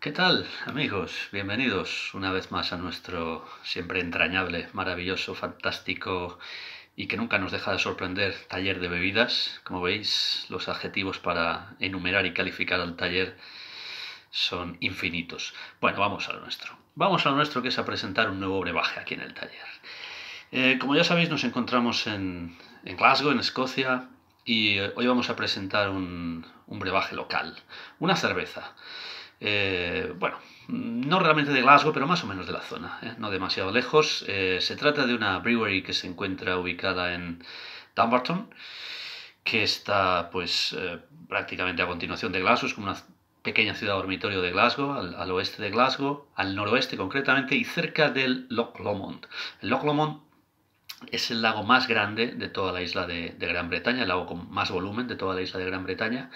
¿Qué tal, amigos? Bienvenidos una vez más a nuestro siempre entrañable, maravilloso, fantástico y que nunca nos deja de sorprender taller de bebidas. Como veis, los adjetivos para enumerar y calificar al taller son infinitos. Bueno, vamos a lo nuestro. Vamos a lo nuestro que es a presentar un nuevo brebaje aquí en el taller. Eh, como ya sabéis, nos encontramos en, Glasgow, en Escocia, y eh, hoy vamos a presentar un, brebaje local, una cerveza. Eh, bueno, no realmente de Glasgow, pero más o menos de la zona, no demasiado lejos. se trata de una brewery que se encuentra ubicada en Dumbarton, que está pues prácticamente a continuación de Glasgow, es como una pequeña ciudad dormitorio de Glasgow, al, oeste de Glasgow, al noroeste concretamente, y cerca del Loch Lomond. El Loch Lomond es el lago más grande de toda la isla de, Gran Bretaña, el lago con más volumen de toda la isla de Gran Bretaña.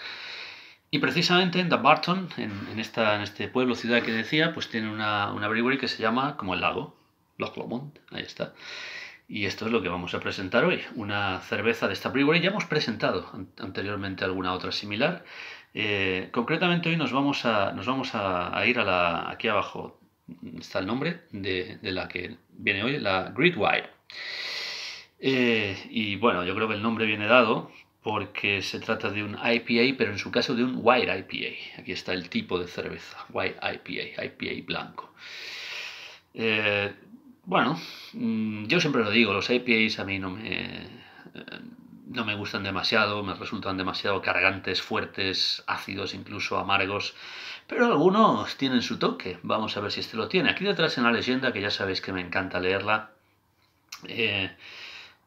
Y precisamente en Dumbarton, en, este pueblo, ciudad que decía, pues tiene una, una brewery que se llama como el lago, Loch Lomond, ahí está. Y esto es lo que vamos a presentar hoy, una cerveza de esta brewery. Ya hemos presentado anteriormente alguna otra similar. Eh, concretamente hoy nos vamos a, ir a la, aquí abajo está el nombre de, de la que viene hoy, la Gridwire. Eh, y bueno, yo creo que el nombre viene dado porque se trata de un IPA, pero en su caso de un White IPA. Aquí está el tipo de cerveza, White IPA, IPA blanco. Eh, bueno, mm, yo siempre lo digo, los IPAs a mí no me, eh, no me gustan demasiado, me resultan demasiado cargantes, fuertes, ácidos, incluso amargos. Pero algunos tienen su toque. Vamos a ver si este lo tiene. Aquí detrás en la leyenda, que ya sabéis que me encanta leerla,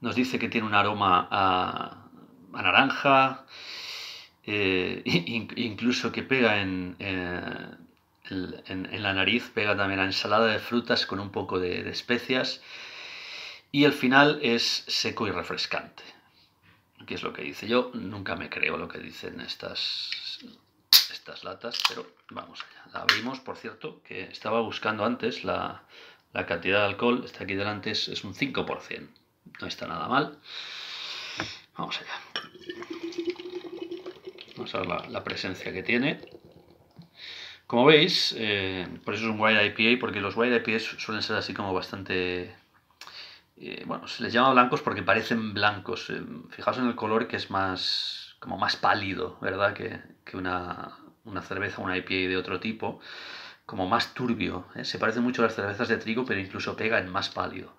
nos dice que tiene un aroma a, naranja, eh, incluso que pega en, en, la nariz, pega también a ensalada de frutas con un poco de, especias. Y al final es seco y refrescante. Aquí es lo que dice. Yo nunca me creo lo que dicen estas, estas latas, pero vamos allá. La abrimos, por cierto, que estaba buscando antes la, cantidad de alcohol. Está aquí delante, es, es un 5% no está nada mal. Vamos allá. Vamos a ver la, presencia que tiene. Como veis, eh, por eso es un White IPA, porque los White IPAs suelen ser así como bastante... Eh, bueno, se les llama blancos porque parecen blancos. Eh, fijaos en el color que es más como más pálido, ¿verdad? Que, una, una, cerveza, una IPA de otro tipo. Como más turbio. Se parece mucho a las cervezas de trigo, pero incluso pega en más pálido.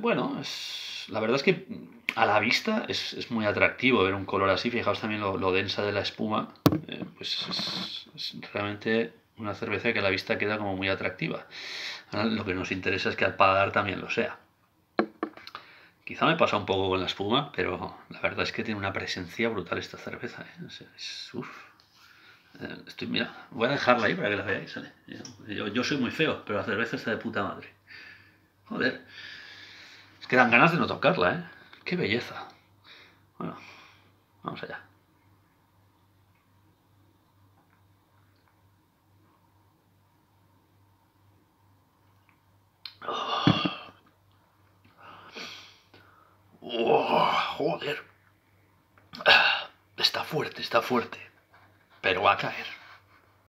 Bueno, es, la verdad es que a la vista es, muy atractivo ver un color así. Fijaos también lo, densa de la espuma. Eh, pues es, realmente una cerveza que a la vista queda como muy atractiva. lo que nos interesa es que al paladar también lo sea. Quizá me pasa un poco con la espuma, pero la verdad es que tiene una presencia brutal esta cerveza. ¿eh? Estoy, mira, voy a dejarla ahí para que la veáis. Yo, yo soy muy feo, pero la cerveza está de puta madre. Joder. Es que dan ganas de no tocarla, ¿eh? ¡Qué belleza! Bueno, vamos allá. Oh, joder. Está fuerte, está fuerte. Pero va a caer.